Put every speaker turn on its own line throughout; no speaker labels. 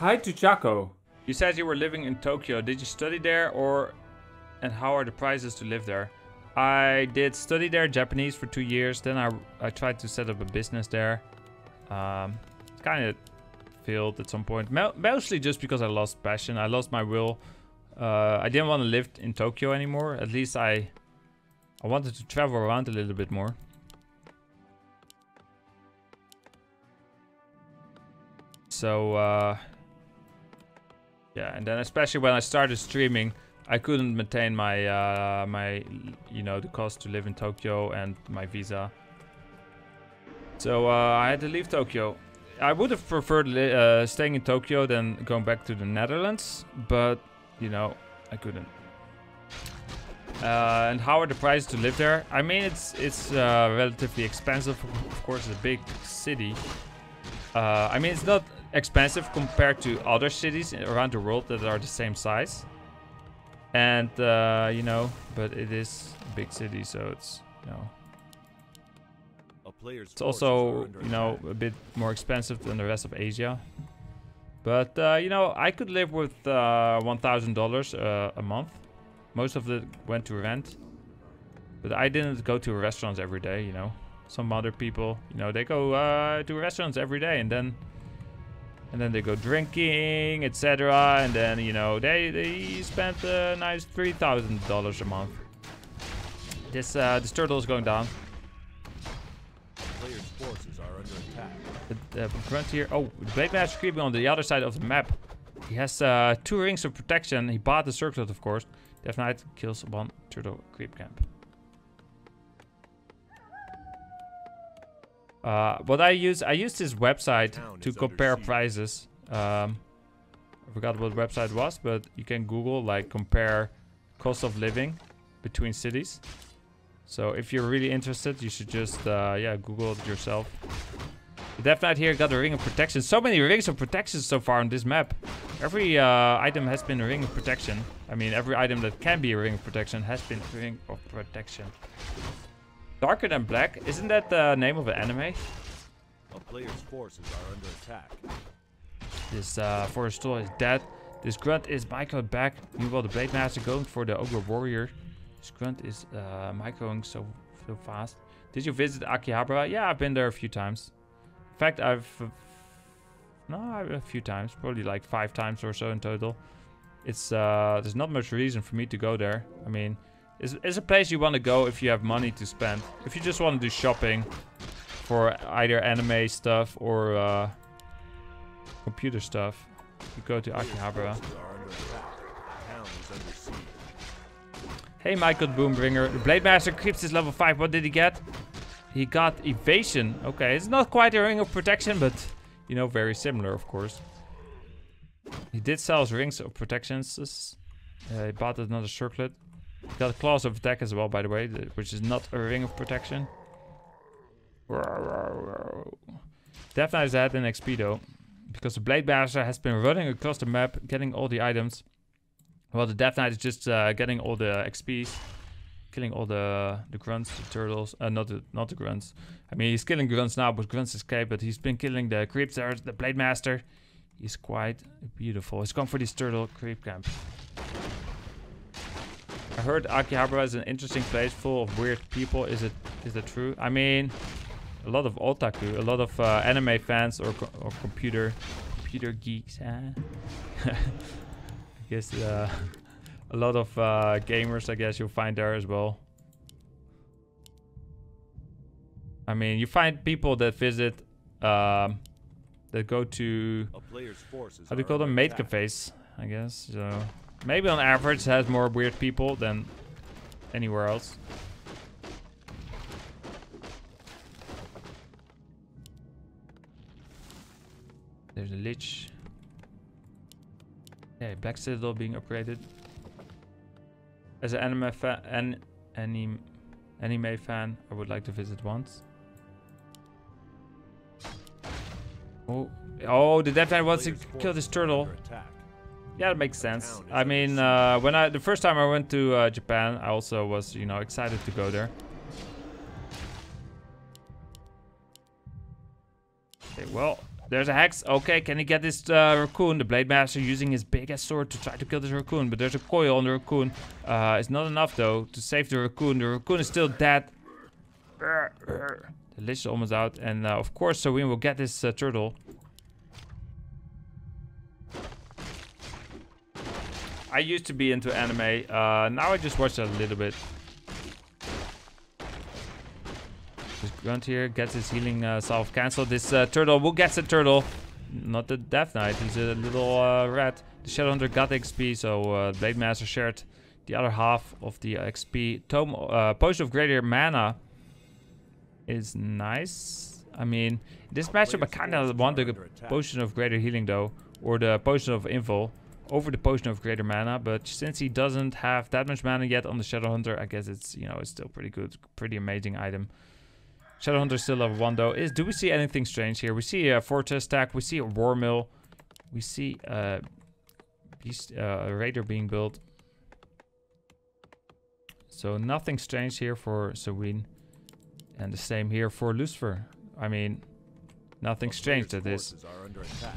hi to Chaco.
You said you were living in Tokyo. Did you study there or and how are the prices to live there? I did study there Japanese for two years. Then I, I tried to set up a business there. Um, kind of failed at some point. Mo mostly just because I lost passion. I lost my will. Uh, I didn't want to live in Tokyo anymore. At least I, I wanted to travel around a little bit more. So, uh, yeah, and then especially when I started streaming, I couldn't maintain my, uh, my, you know, the cost to live in Tokyo and my visa. So uh, I had to leave Tokyo. I would have preferred uh, staying in Tokyo than going back to the Netherlands, but you know, I couldn't. Uh, and how are the prices to live there? I mean, it's it's uh, relatively expensive. Of course, it's a big city. Uh, I mean, it's not expensive compared to other cities around the world that are the same size. And uh, you know, but it is a big city, so it's you know it's also, you know, a bit more expensive than the rest of Asia. But, uh, you know, I could live with uh, $1,000 uh, a month. Most of it went to rent. But I didn't go to restaurants every day, you know. Some other people, you know, they go uh, to restaurants every day and then... And then they go drinking, etc. And then, you know, they, they spent a nice $3,000 a month. This, uh, this turtle is going down. The, the grunt here. Oh, the Blade Master creeping on the other side of the map. He has uh, two rings of protection. He bought the circlet, of course. Death Knight kills one turtle creep camp. Uh, what I use, I used this website to compare prices. Um, I forgot what website was, but you can Google like compare cost of living between cities. So if you're really interested, you should just uh, yeah Google it yourself. The Death Knight here got a Ring of Protection. So many Rings of Protection so far on this map. Every uh, item has been a Ring of Protection. I mean, every item that can be a Ring of Protection has been a Ring of Protection. Darker than Black? Isn't that the name of an anime?
A player's forces are under attack.
This uh, Forest Troll is dead. This Grunt is microed back. Meanwhile, the Blade Master going for the Ogre Warrior. This Grunt is uh, microing so, so fast. Did you visit Akihabara? Yeah, I've been there a few times In fact, I've... No, a few times. Probably like five times or so in total. It's uh, There's not much reason for me to go there. I mean, it's, it's a place you want to go if you have money to spend. If you just want to do shopping for either anime stuff or uh, computer stuff, you go to Akihabara. Hey Michael Boombringer, the Blade Master creeps his level 5. What did he get? He got evasion. Okay, it's not quite a ring of protection, but, you know, very similar, of course. He did sell his rings of protections. Uh, he bought another circlet. Got claws of attack as well, by the way, which is not a ring of protection. Death Knight is ahead in XP though. Because the Blade Master has been running across the map, getting all the items. Well, the Death Knight is just uh, getting all the XPs killing all the the grunts, the turtles, uh, not the not the grunts. I mean, he's killing grunts now, but grunts escape. But he's been killing the creeps. the blade master. He's quite beautiful. He's gone for this turtle creep camp. I heard Akihabara is an interesting place full of weird people. Is it is that true? I mean, a lot of otaku, a lot of uh, anime fans or, co or computer computer geeks. Huh? I guess. Uh, a lot of uh, gamers, I guess you'll find there as well. I mean, you find people that visit, um, that go to, how do you call them, maid cafes, I guess. So maybe on average has more weird people than anywhere else. There's a lich. Yeah, Black Citadel being upgraded. As an anime fan, an, anime, anime fan, I would like to visit once. Oh, oh, the Death Knight wants to kill this turtle. Yeah, that makes sense. I mean, uh, when I the first time I went to uh, Japan, I also was, you know, excited to go there. Okay, well, there's a hex. Okay, can he get this uh, raccoon? The Blade Master using his big ass sword to try to kill this raccoon. But there's a coil on the raccoon. Uh, it's not enough though to save the raccoon. The raccoon is still dead. The list is almost out. And uh, of course, Soin will get this uh, turtle. I used to be into anime. Uh, now I just watch a little bit. This grunt here gets his healing uh, salve cancelled. This uh, turtle will get the turtle. Not the Death Knight. He's a little uh, rat. The Shadowhunter got XP, so uh, Blade Master shared the other half of the XP. Tome, uh, Potion of Greater Mana is nice. I mean, this matchup I kind of want the Potion of Greater Healing though, or the Potion of Invul over the Potion of Greater Mana, but since he doesn't have that much mana yet on the Shadowhunter, I guess it's, you know, it's still pretty good, pretty amazing item. Shadowhunter still level 1 though. Is Do we see anything strange here? We see a Fortress stack, we see a War Mill, we see uh, beast, uh, a Raider being built. So nothing strange here for Soin. And the same here for Lucifer. I mean, Nothing strange to this.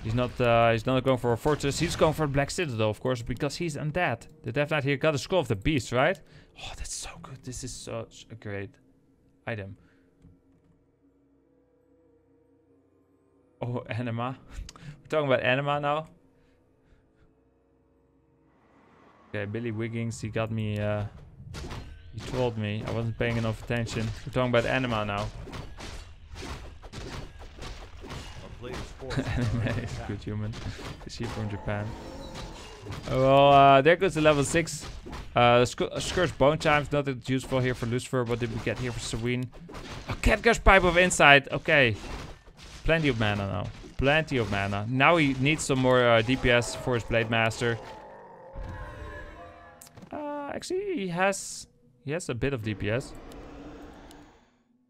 He's not uh, he's not going for a fortress. He's going for a Black Citadel, of course, because he's undead. The Death Knight here got a Scroll of the Beast, right? Oh, that's so good. This is such a great item. Oh, Anima. We're talking about Anima now. Okay, Billy Wiggins, he got me, uh, he trolled me. I wasn't paying enough attention. We're talking about Anima now. good human. Is he from Japan? Oh, well, uh, there goes the level 6. Uh, Scourge Bone Chimes, not that useful here for Lucifer. What did we get here for Soin? A Catgush Pipe of Insight. Okay. Plenty of mana now. Plenty of mana. Now he needs some more uh, DPS for his Blade Master. Uh, actually, he has he has a bit of DPS.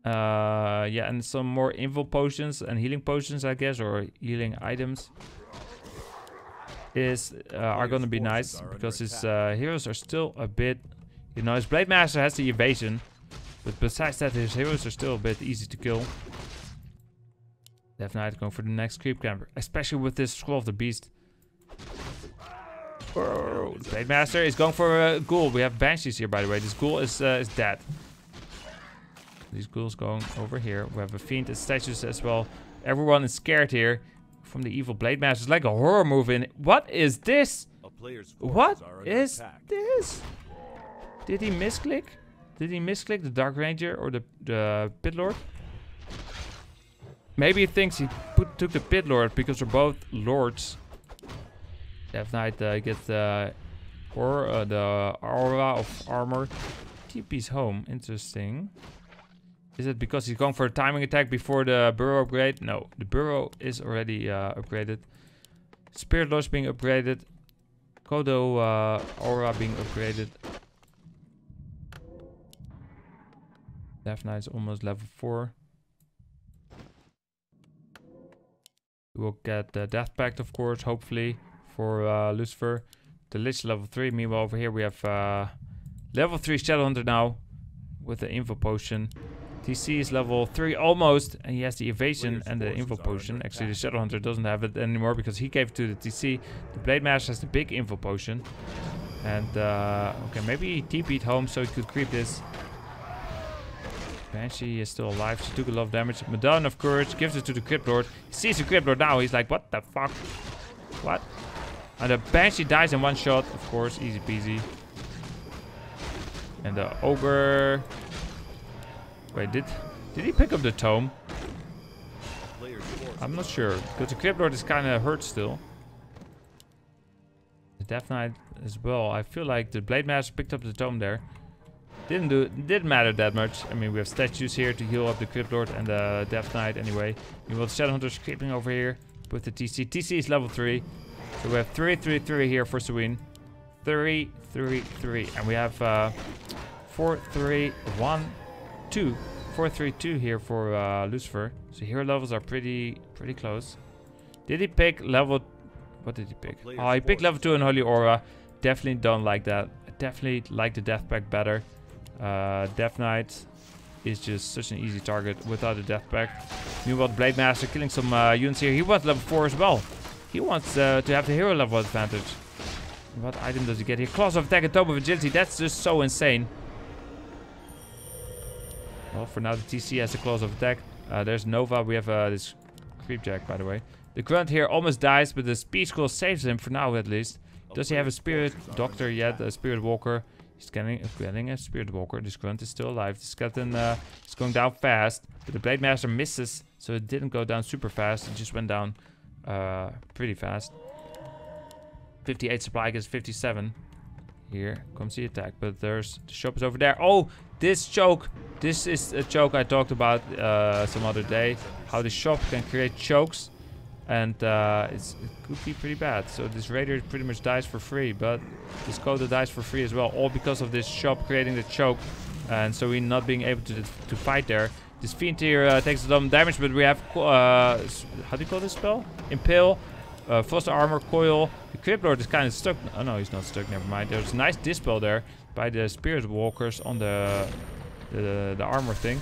Uh, yeah, and some more invul potions and healing potions, I guess, or healing items is uh, are gonna be nice because his uh, heroes are still a bit, you know, his Blade Master has the evasion, but besides that, his heroes are still a bit easy to kill. Death Knight going for the next creep camper, especially with this Scroll of the Beast. Oh, Blade Master is going for a ghoul. We have banshees here, by the way. This ghoul is uh, is dead. These ghouls going over here. We have a fiend and statues as well. Everyone is scared here from the evil blade masters. Like a horror movie. In what is this? What is this? Did he misclick? Did he misclick the Dark Ranger or the, the Pit Lord? Maybe he thinks he put, took the Pit Lord because they're both lords. Death Knight uh, gets the or uh, the aura of armor. TP's home. Interesting. Is it because he's going for a timing attack before the burrow upgrade? No, the burrow is already uh, upgraded. Spirit Lodge being upgraded. Kodo uh, Aura being upgraded. Death Knight is almost level 4. We will get the Death Pact, of course, hopefully, for uh, Lucifer. The Lich level 3. Meanwhile, over here we have uh, level 3 Shadowhunter now with the Invul Potion. TC is level 3 almost, and he has the evasion and the invul potion. Actually, the Shadowhunter doesn't have it anymore because he gave it to the TC. The Blade Master has the big invul potion. And, uh, okay, maybe he TP'd home so he could creep this. Banshee is still alive. She took a lot of damage. Medallion of Courage gives it to the Crypt Lord. He sees the Crypt Lord now. He's like, what the fuck? What? And the Banshee dies in one shot, of course. Easy peasy. And the Ogre Wait, did did he pick up the tome? I'm not sure, because the Crypt Lord is kind of hurt still. The Death Knight as well. I feel like the Blade Master picked up the tome there. Didn't do didn't matter that much. I mean, we have statues here to heal up the Crypt Lord and the Death Knight anyway. We have Shadowhunters creeping over here with the TC. TC is level 3. So we have 3, 3, 3 here for Soin. 3, 3, 3. And we have uh, 4, 3, 1, two. Four, three, two here for uh, Lucifer. So hero levels are pretty pretty close. Did he pick level... What did he pick? Oh, he picked level 2 in Holy Aura. Definitely don't like that. I definitely like the Death Pact better. Uh, Death Knight. is just such an easy target without a death pact. Meanwhile, the Blade Master killing some uh, units here. He wants level 4 as well. He wants uh, to have the hero level advantage. What item does he get here? Claws of attack and Tome of agility. That's just so insane. Well, for now, the TC has the claws of attack. Uh, there's Nova. We have uh, this Creepjack, by the way. The grunt here almost dies, but the speed scroll saves him for now, at least. Does he have a spirit doctor yet? A spirit walker? He's getting, getting a spirit walker. This grunt is still alive. The skeleton uh, is going down fast, but the blade master misses, so it didn't go down super fast. It just went down uh, pretty fast. 58 supply against 57. Here comes the attack, but there's the shop is over there. Oh, this choke. This is a choke I talked about uh, some other day. How the shop can create chokes. And uh, it could be pretty bad. So this raider pretty much dies for free. But this Kodo dies for free as well. All because of this shop creating the choke. And so we're not being able to, to fight there. This Fiend here uh, takes some damage. But we have... Uh, how do you call this spell? Impale. Uh, Frost Armor, Coil. The Crypt Lord is kind of stuck. Oh no, he's not stuck. Never mind. There's a nice dispel there by the Spirit Walkers on the the, the armor thing.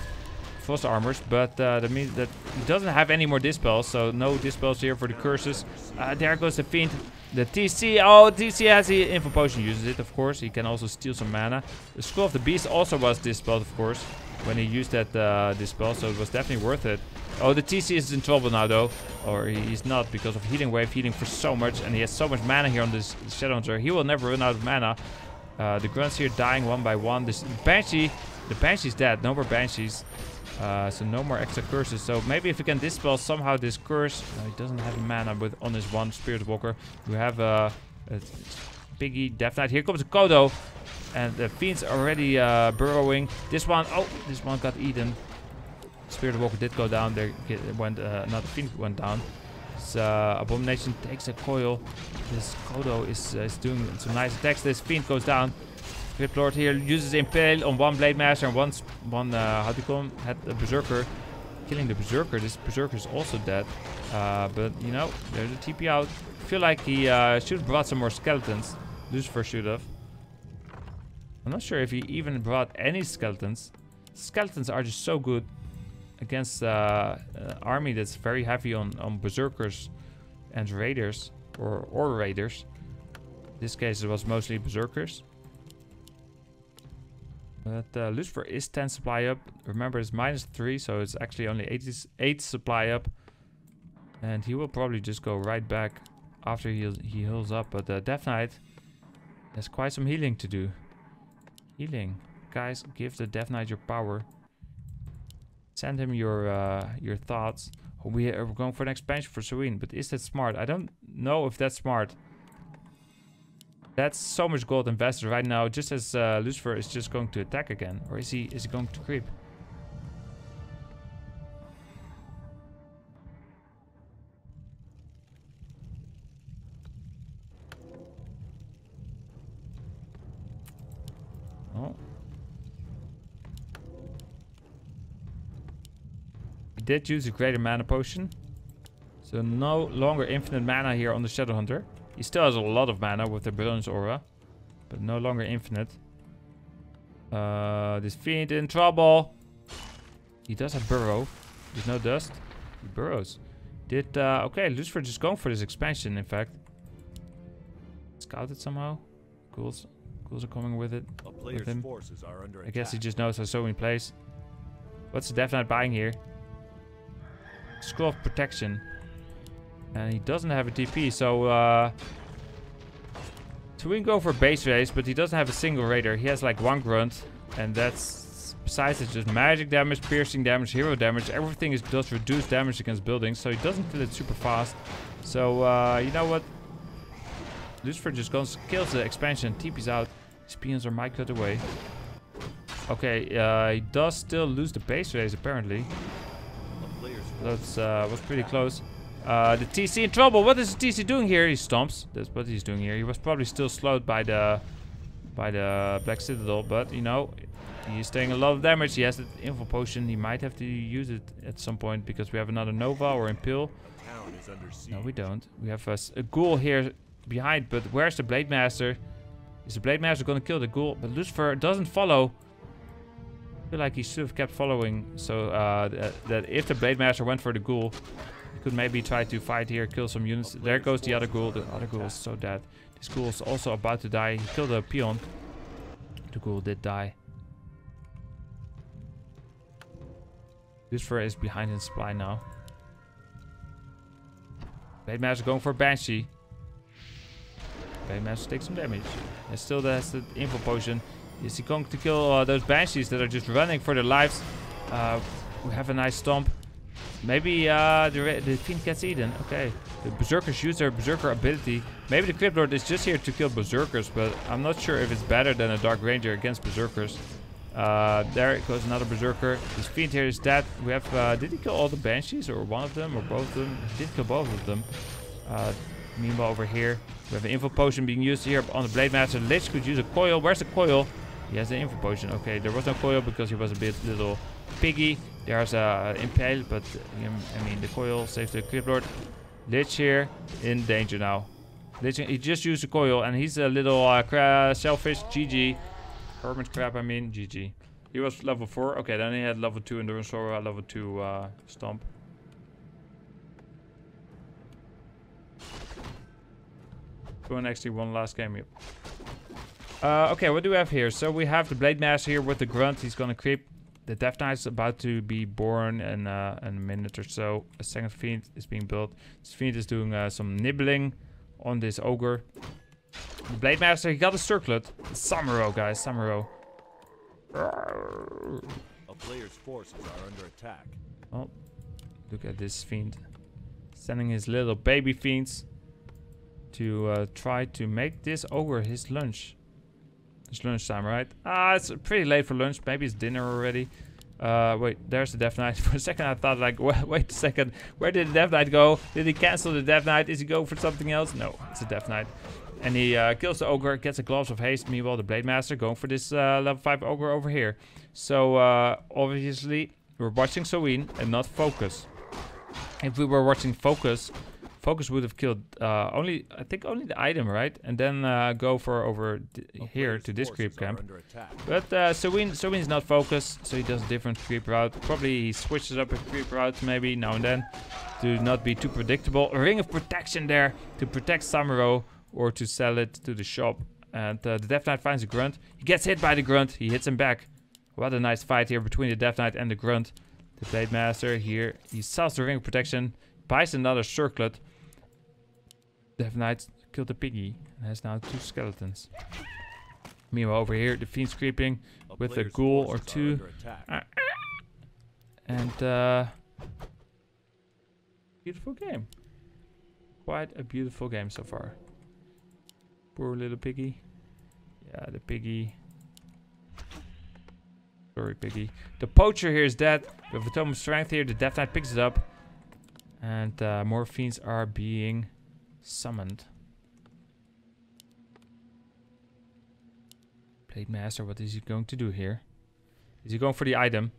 Frost armors, but uh, that means that he doesn't have any more dispels, so no dispels here for the curses. Uh, there goes the fiend. The TC, oh, TC has the invul potion, uses it, of course. He can also steal some mana. The Scroll of the Beast also was dispelled, of course, when he used that uh, dispel, so it was definitely worth it. Oh, the TC is in trouble now, though. Or he's not, because of Healing Wave, healing for so much, and he has so much mana here on this Shadowhunter. He will never run out of mana. Uh, the grunts here dying one by one. This Banshee, the Banshee's dead. No more Banshees. Uh, so no more extra curses. So maybe if we can dispel somehow this curse. Uh, he doesn't have mana with on his one Spirit Walker. We have uh, a Piggy Death Knight. Here comes Kodo. And the Fiend's already uh, burrowing. This one, oh, this one got eaten. Spirit Walker did go down. There went uh, another Fiend went down. Uh, Abomination takes a coil. This Kodo is, uh, is doing some nice attacks. This Fiend goes down. Crypt Lord here uses Impale on one Blade Master and one, one uh, how do you call him? Had a Berserker. Killing the Berserker. This Berserker is also dead. Uh, but, you know, there's a TP out. I feel like he uh, should have brought some more skeletons. Lucifer should have. I'm not sure if he even brought any skeletons. Skeletons are just so good against uh, an army that's very heavy on, on berserkers and raiders or, or raiders. In this case it was mostly berserkers. But uh, Lucifer is 10 supply up. Remember it's minus 3 so it's actually only 8 supply up. And he will probably just go right back after he, he heals up. But uh, Death Knight has quite some healing to do. Healing. Guys, give the Death Knight your power. Send him your uh, your thoughts. We are going for an expansion for Serene, but is that smart? I don't know if that's smart. That's so much gold invested right now, just as uh, Lucifer is just going to attack again. Or is he is he going to creep? Did use a greater mana potion. So no longer infinite mana here on the Shadowhunter. He still has a lot of mana with the Brilliance Aura. But no longer infinite. Uh, this Fiend in trouble. He does have Burrow. There's no dust. He burrows. Did, uh, okay, Lucifer just going for this expansion, in fact. Scouted somehow. Ghouls, ghouls are coming with it. with him. I guess he just knows how so many plays. What's the Death Knight buying here? Scroll of Protection. And he doesn't have a TP, so... Uh, so we can go for base race, but he doesn't have a single raider. He has like one grunt, and that's... Besides, it's just magic damage, piercing damage, hero damage. Everything is does reduce damage against buildings, so he doesn't kill it super fast. So, uh, you know what? Lucifer just goes, kills the expansion, TP's out. His peons are might cut away. Okay, uh, he does still lose the base race, apparently. That uh, was pretty close. Uh, the TC in trouble. What is the TC doing here? He stomps. That's what he's doing here. He was probably still slowed by the by the Black Citadel, but you know, he's taking a lot of damage. He has the invul potion. He might have to use it at some point because we have another Nova or Impale. No, we don't. We have a, a ghoul here behind, but where's the Blade Master? Is the Blade Master gonna kill the ghoul? But Lucifer doesn't follow. Feel like he should have kept following so uh, that, that if the Blade Master went for the ghoul, he could maybe try to fight here, kill some units. There goes the other ghoul. The other ghoul is so dead. This ghoul is also about to die. He killed a peon. The ghoul did die. Lucifer is behind in supply now. Blade Master going for Banshee. Blade Master takes some damage. And still has the invul potion. Is he going to kill uh, those Banshees that are just running for their lives? Uh, we have a nice stomp. Maybe uh, the, the Fiend gets eaten. Okay. The Berserkers use their Berserker ability. Maybe the Crypt Lord is just here to kill Berserkers, but I'm not sure if it's better than a Dark Ranger against Berserkers. Uh, there goes another Berserker. This Fiend here is dead. We have, uh, did he kill all the Banshees or one of them or both of them? He did kill both of them. Uh, meanwhile over here, we have an Invul Potion being used here on the Blade Master. Lich could use a coil. Where's the coil? He has the Invul Potion. Okay, there was no coil because he was a bit little piggy. There's a Impale, but um, I mean the coil saves the Crypt Lord. Lich here in danger now. Lich, he just used the coil and he's a little uh, selfish. GG. Hermit crab, I mean. GG. He was level 4. Okay, then he had level 2 endurance aura, level 2 uh, stomp. Going actually one last game here. Uh, okay, what do we have here? So we have the Blade Master here with the Grunt. He's gonna creep. The Death Knight is about to be born in, uh, in a minute or so. A second Fiend is being built. This Fiend is doing uh, some nibbling on this Ogre. The Blade Master, he got a circlet. Samuro, guys, Samuro.
A player's forces are under attack.
Oh, look at this Fiend. Sending his little baby Fiends to uh, try to make this Ogre his lunch. It's lunchtime, right? Ah, it's pretty late for lunch. Maybe it's dinner already. Uh, wait, there's the Death Knight. For a second, I thought, like, wait, wait a second. Where did the Death Knight go? Did he cancel the Death Knight? Is he going for something else? No, it's a Death Knight. And he uh, kills the Ogre, gets a Gloves of Haste. Meanwhile, the Blade Master going for this uh, level 5 Ogre over here. So, uh, obviously, we're watching Soin and not Focus. If we were watching Focus, Focus would have killed uh, only, I think only the item, right? And then uh, go for over here to this creep camp. But uh, Soin, Soin's not focused, so he does a different creep route. Probably he switches up a creep route maybe now and then to not be too predictable. A ring of protection there to protect Samuro or to sell it to the shop. And uh, the Death Knight finds a Grunt. He gets hit by the Grunt. He hits him back. What a nice fight here between the Death Knight and the Grunt. The Blade Master here. He sells the ring of protection. Buys another circlet. Death Knight killed the piggy and has now two skeletons. Meanwhile, over here, the Fiend's creeping a with a ghoul or two. Uh, and, uh, beautiful game. Quite a beautiful game so far. Poor little piggy. Yeah, the piggy. Sorry, piggy. The poacher here is dead. We have a tome of strength here. The Death Knight picks it up. And uh, more fiends are being Summoned. Blade Master, what is he going to do here? Is he going for the item?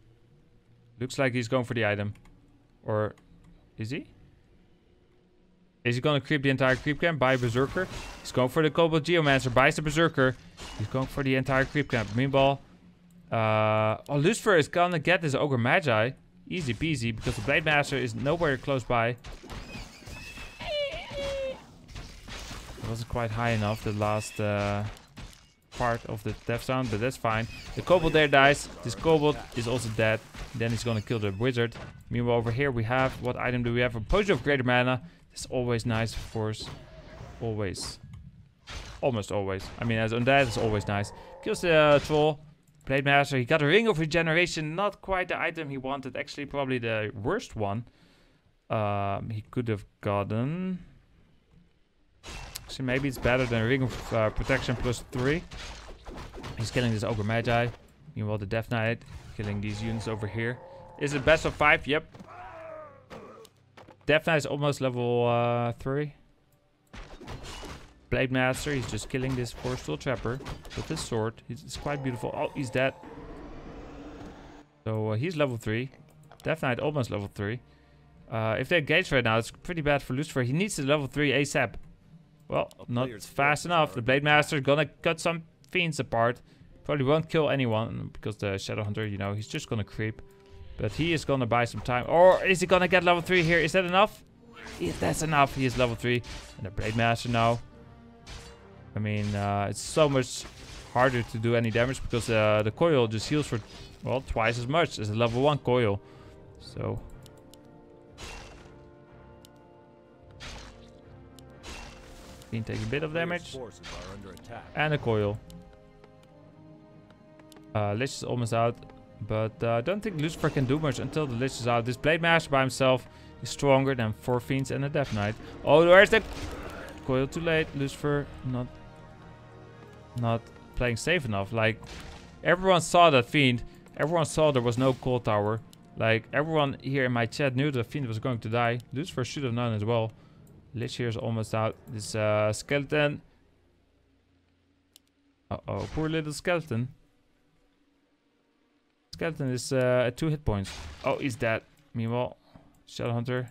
Looks like he's going for the item. Or is he? Is he going to creep the entire creep camp? Buy Berserker? He's going for the Kobold Geomancer. Buys the Berserker. He's going for the entire creep camp. Meanwhile, uh, oh, Lucifer is going to get this Ogre Magi. Easy peasy, because the Blade Master is nowhere close by. It wasn't quite high enough, the last uh, part of the death sound, but that's fine. The kobold there dies. This kobold is also dead. Then he's gonna kill the wizard. Meanwhile, over here we have, what item do we have? A potion of greater mana. It's always nice, of course. Always. Almost always. I mean, as undead, it's always nice. Kills the uh, troll. Blade Master, he got a Ring of Regeneration. Not quite the item he wanted. Actually, probably the worst one. Um, he could have gotten... Maybe it's better than Ring of uh, Protection plus 3. He's killing this Ogre Magi. Meanwhile, the Death Knight killing these units over here. Is it best of 5? Yep. Death Knight is almost level uh, 3. Blade Master, he's just killing this Forest Troll Trapper with his sword. He's, it's quite beautiful. Oh, he's dead. So uh, he's level 3. Death Knight almost level 3. Uh, if they engage right now, it's pretty bad for Lucifer. He needs the level 3 ASAP. Well, not fast enough. The Blade Master is gonna cut some fiends apart. Probably won't kill anyone because the Shadow Hunter, you know, he's just gonna creep. But he is gonna buy some time. Or is he gonna get level 3 here? Is that enough? If that's enough, he is level 3. And the Blade Master now. I mean, uh, it's so much harder to do any damage because uh, the coil just heals for, well, twice as much as a level 1 coil. So... Fiend takes a bit of damage.
forces are under attack.
And a coil. Uh, Lich is almost out. But uh, I don't think Lucifer can do much until the Lich is out. This Blade Master by himself is stronger than four Fiends and a Death Knight. Oh, where's the coil? Too late. Lucifer not, not playing safe enough. Like, everyone saw that Fiend. Everyone saw there was no cold tower. Like, everyone here in my chat knew the Fiend was going to die. Lucifer should have known as well. Lich here is almost out. This uh, skeleton. Uh-oh, poor little skeleton. Skeleton is uh, at two hit points. Oh, he's dead. Meanwhile, Shadowhunter,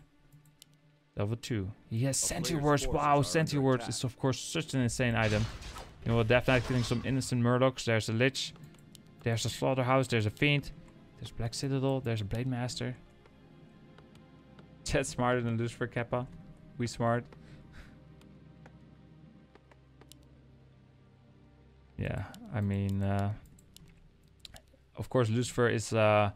level two. He has Sentry
Wards.
Wow, Sentry
Wards
is of course such an insane item. Death Knight killing some innocent Murlocs. There's a Lich. There's a Slaughterhouse. There's a Fiend. There's Black Citadel. There's a Blade Master. Chat smarter than Lucifer Kappa. Smart. yeah, I mean, uh, of course, Lucifer is uh,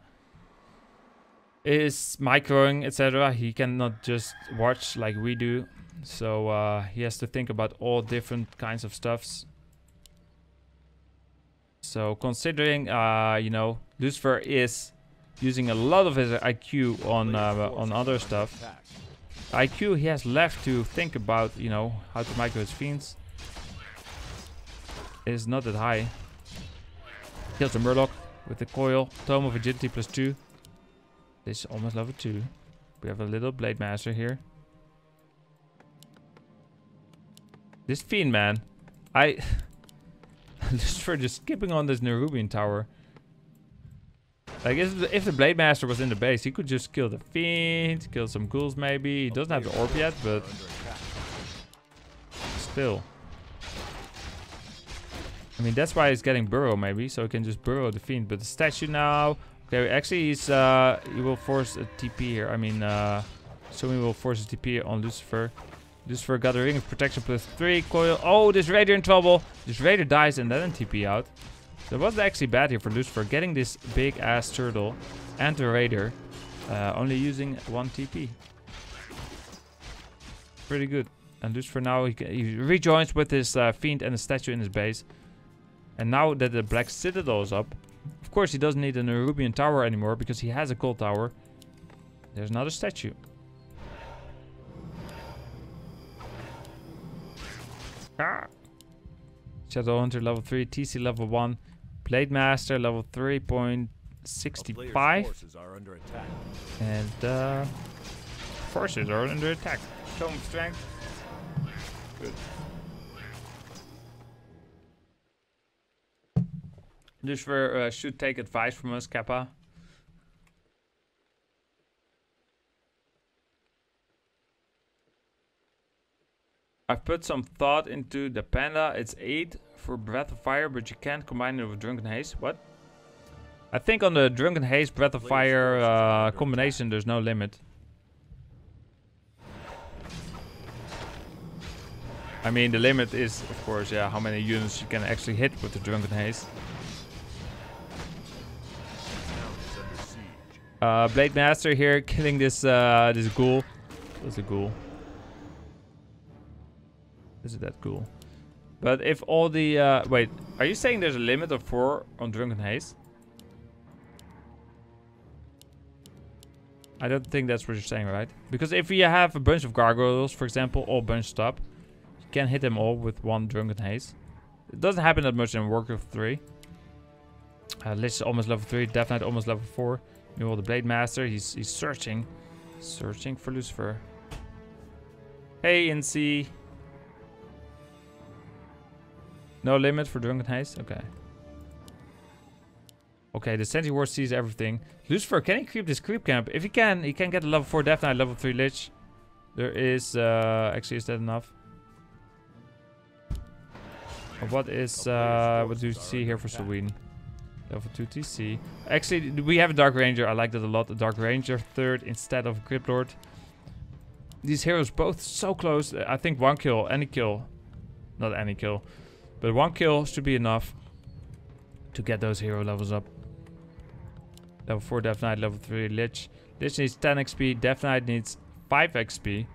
is microing, etc. He cannot just watch like we do, so uh, he has to think about all different kinds of stuffs. So considering, uh, you know, Lucifer is using a lot of his IQ on uh, on other stuff. IQ he has left to think about, you know, how to micro his fiends. Is not that high. Kills a Murloc with the coil. Tome of Agility plus 2. This is almost level 2. We have a little Blade Master here. This Fiend, man. I... just for just skipping on this Nerubian tower. Like, if the, if the Blade Master was in the base, he could just kill the Fiend, kill some ghouls maybe. He doesn't have the orb yet, but still. I mean, that's why he's getting Burrow maybe, so he can just Burrow the Fiend. But the statue now... Okay, actually he's, uh, he will force a TP here. I mean, uh, so he will force a TP on Lucifer. Lucifer got a Ring of Protection plus 3, coil. Oh, this Raider in trouble. This Raider dies and then TP out. So it was actually bad here for Lucifer, getting this big ass turtle and the Raider, uh, only using one TP. Pretty good. And Lucifer now, he, he rejoins with his uh, Fiend and a statue in his base. And now that the Black Citadel is up, of course he doesn't need an Nerubian tower anymore because he has a cold tower. There's another statue. Ah. Shadow Hunter level 3, TC level 1, Blade Master level 3.65,
forces are under attack.
and uh, forces are under attack. Tome Strength. Good. Lucifer uh, should take advice from us, Kappa. I've put some thought into the panda. It's 8 for Breath of Fire, but you can't combine it with Drunken Haze. What? I think on the Drunken Haze Breath of Fire uh, combination, there's no limit. I mean, the limit is, of course, yeah, how many units you can actually hit with the Drunken Haze.
Town is under siege.
Uh, Blade Master here killing this uh, this ghoul. That's a ghoul. Is it that ghoul? But if all the uh, wait, are you saying there's a limit of four on Drunken Haze? I don't think that's what you're saying, right? Because if you have a bunch of gargoyles, for example, all bunched up, you can hit them all with one Drunken Haze. It doesn't happen that much in Warcraft 3. Uh, Lich is almost level 3, Death Knight almost level 4. Meanwhile, the Blade Master, he's, he's searching. Searching for Lucifer. Hey, NC. No limit for Drunken Haze? Okay. Okay, the Sentry Ward sees everything. Lucifer, can he creep this creep camp? If he can, he can get a level 4 Death Knight, level 3 Lich. There is, uh, actually, is that enough? What is, uh, what do you see here for Sweden? Level 2 TC. Actually, we have a Dark Ranger. I like that a lot. A Dark Ranger third instead of a Crypt Lord. These heroes both so close. I think one kill, any kill. Not any kill. But one kill should be enough to get those hero levels up. Level 4 Death Knight, level 3 Lich. Lich needs 10 XP, Death Knight needs 5 XP.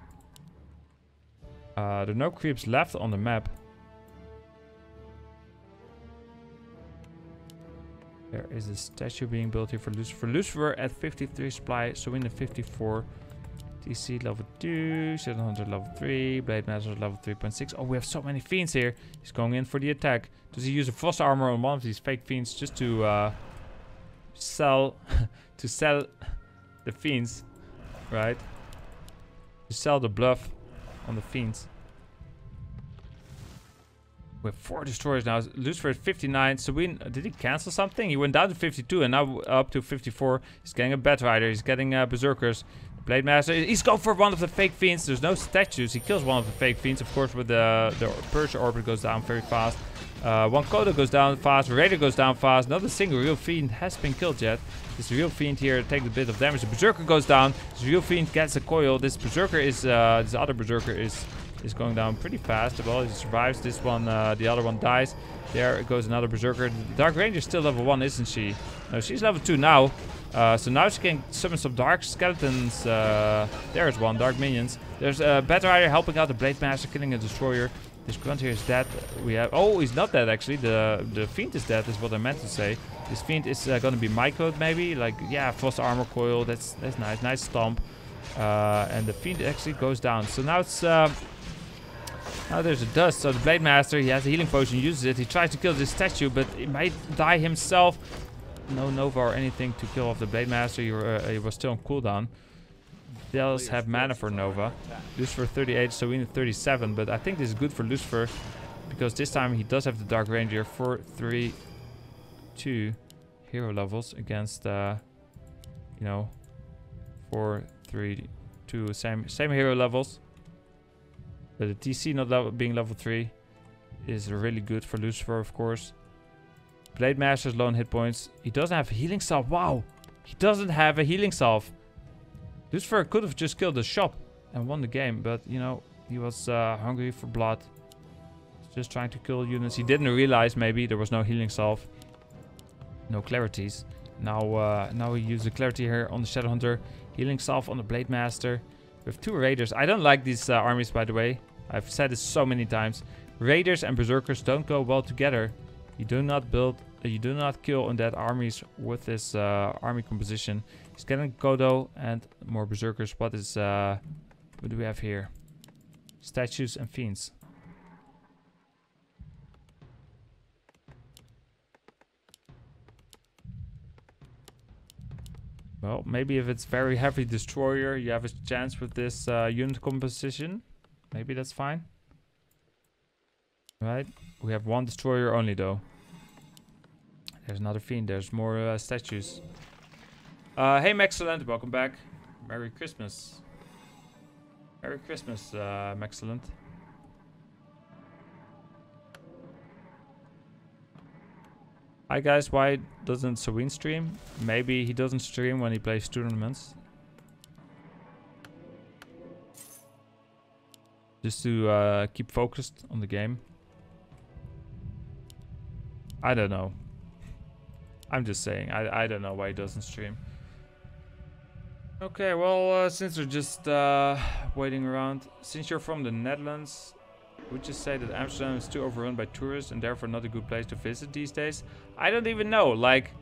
Uh, there are no creeps left on the map. There is a statue being built here for Lucifer. Lucifer at 53 supply, so in the 54. TC level 2, 700 level 3, Blade Master level 3.6. Oh, we have so many fiends here. He's going in for the attack. Does he use a Frost armor on one of these fake fiends just to uh, sell to sell the fiends, right? To sell the bluff on the fiends. We have four destroyers now. Lucifer at 59. Serene, did he cancel something? He went down to 52 and now up to 54. He's getting a Bat Rider. He's getting uh, Berserkers. Blade Master. He's going for one of the fake fiends. There's no statues. He kills one of the fake fiends. Of course, with the, the Persia Orbit goes down very fast. Uh, one Kodo goes down fast. Raider goes down fast. Not a single real fiend has been killed yet. This real fiend here takes a bit of damage. The Berserker goes down. This real fiend gets a coil. This Berserker is, uh, this other Berserker is is going down pretty fast. Well, he survives. This one, uh, the other one dies. There goes another Berserker. The Dark Ranger is still level 1, isn't she? No, she's level 2 now. Uh, so now she can summon some Dark Skeletons. Uh, there's one, Dark Minions. There's a Bat Rider helping out the Blade Master, killing a Destroyer. This grunt here is dead. We have... Oh, he's not dead, actually. The the Fiend is dead, is what I meant to say. This Fiend is uh, to be my code, maybe. Like, yeah, Frost Armor Coil. That's, that's nice. Nice stomp. Uh, and the Fiend actually goes down. So now it's... Uh, now there's a dust, so the Blade Master, he has a healing potion, uses it. He tries to kill this statue, but he might die himself. No Nova or anything to kill off the Blade Master. He, uh, he was still on cooldown. Does have mana for Nova. Lucifer 38, so we need 37, but I think this is good for Lucifer. Because this time he does have the Dark Ranger. 4, 3, 2 hero levels against, uh, you know, 4, 3, 2, same, same hero levels. But the TC not level, being level 3 is really good for Lucifer, of course. Blade Master's low on hit points. He doesn't have a healing salve. Wow! He doesn't have a healing salve. Lucifer could have just killed the shop and won the game, but, you know, he was uh, hungry for blood. Just trying to kill units. He didn't realize, maybe, there was no healing salve. No clarities. Now, uh, now he used the clarity here on the Shadow Hunter. Healing salve on the Blade Master. We have two raiders. I don't like these uh, armies, by the way. I've said this so many times. Raiders and berserkers don't go well together. You do not build, you do not kill undead armies with this uh, army composition. Getting Kodo and more berserkers. What is, uh, what do we have here? Statues and fiends. Well, maybe if it's very heavy destroyer, you have a chance with this uh, unit composition. Maybe that's fine. Right. We have one destroyer only though. There's another fiend. There's more uh, statues. Uh, hey, Maxcellent. Welcome back. Merry Christmas. Merry Christmas, uh, Maxcellent. Hi guys, why doesn't Serene stream? Maybe he doesn't stream when he plays tournaments. Just to uh, keep focused on the game. I don't know. I'm just saying. I, I don't know why he doesn't stream. Okay, well, uh, since we're just uh, waiting around. Since you're from the Netherlands, would you say that Amsterdam is too overrun by tourists and therefore not a good place to visit these days? I don't even know. Like,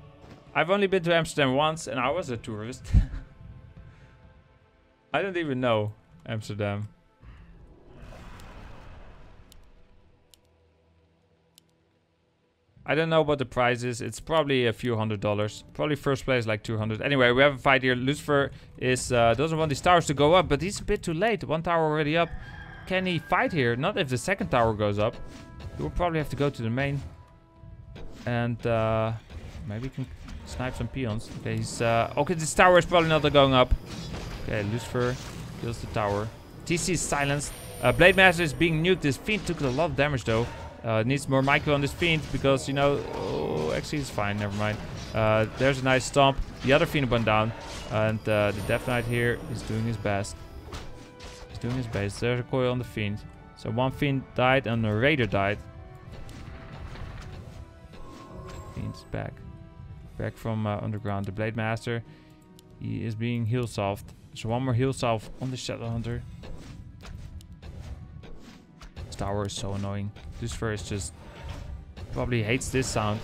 I've only been to Amsterdam once and I was a tourist. I don't even know Amsterdam. I don't know what the price is. It's probably a few hundred dollars. Probably first place like 200. Anyway, we have a fight here. Lucifer is uh, doesn't want these towers to go up, but he's a bit too late. One tower already up. Can he fight here? Not if the second tower goes up. He will probably have to go to the main. And uh, maybe he can snipe some peons. Okay, he's... Uh, okay, this tower is probably not going up. Okay, Lucifer kills the tower. TC is silenced. Uh, Blade Master is being nuked. This Fiend took a lot of damage though. Uh, needs more Michael on this Fiend because, you know... Oh, actually it's fine, never mind. Uh, there's a nice stomp. The other Fiend went down. And uh, the Death Knight here is doing his best. He's doing his best. There's a coil on the Fiend. So one Fiend died and the Raider died. Fiend's back. Back from uh, underground. The Blade Master, he is being heal soft. So one more heal salve on the Shadow Hunter. This tower is so annoying. Lucifer is just probably hates this sound.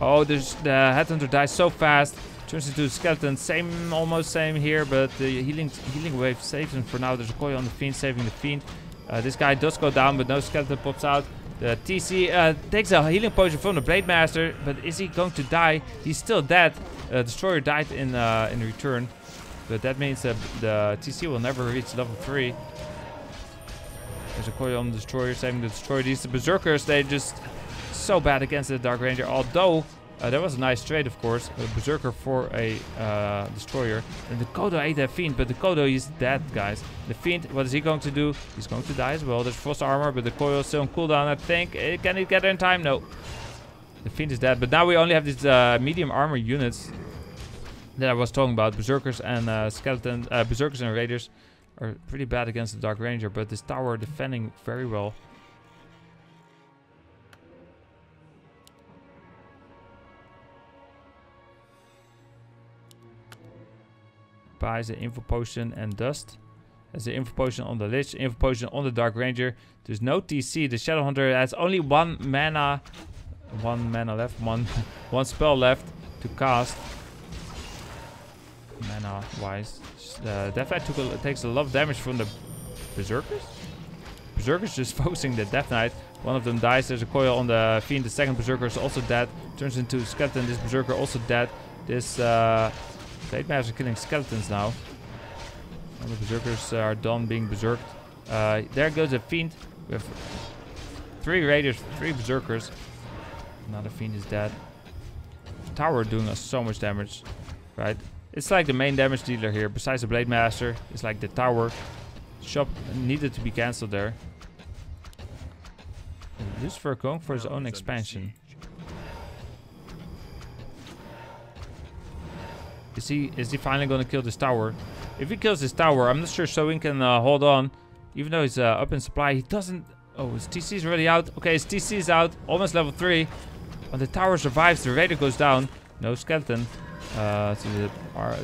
Oh, there's the Headhunter dies so fast. Turns into a skeleton. Same, almost same here, but the healing healing wave saves him for now. There's a coil on the fiend, saving the fiend. Uh, this guy does go down, but no skeleton pops out. The TC uh, takes a healing potion from the Blade Master, but is he going to die? He's still dead. Uh, Destroyer died in uh, in return, but that means that the TC will never reach level 3. There's a coil on the Destroyer, saving the Destroyer. These Berserkers, they just so bad against the Dark Ranger, although uh, that was a nice trade, of course. A Berserker for a uh, Destroyer. And the Kodo ate that Fiend, but the Kodo is dead, guys. The Fiend, what is he going to do? He's going to die as well. There's Frost Armor, but the Coil is still on cooldown, I think. Uh, can he get there in time? No. The Fiend is dead, but now we only have these uh, medium armor units that I was talking about. Berserkers and uh, Skeleton, uh, Berserkers and Raiders are pretty bad against the Dark Ranger, but this tower defending very well. buys the invul potion and dust. Has the invul potion on the Lich, invul potion on the Dark Ranger. There's no TC. The Shadow Hunter has only one mana, one mana left, one one spell left to cast. Mana wise, uh, Death Knight took a, takes a lot of damage from the Berserkers. Berserkers just focusing the Death Knight. One of them dies. There's a coil on the Fiend. The second Berserker is also dead. Turns into a skeleton. This Berserker also dead. This uh, Blade Masters killing skeletons now. All the Berserkers are done being berserked. Uh, there goes a Fiend. We have three Raiders, three Berserkers. Another Fiend is dead. Tower doing us so much damage, right? It's like the main damage dealer here. Besides the Blade Master, it's like the tower. Shop needed to be cancelled there. Lucifer going for his own expansion. Is he is he finally going to kill this tower? If he kills this tower, I'm not sure Soin can uh, hold on. Even though he's uh, up in supply, he doesn't... Oh, his TC is already out. Okay, his TC is out. Almost level 3. When the tower survives, the Raider goes down. No skeleton. Uh, so the, uh,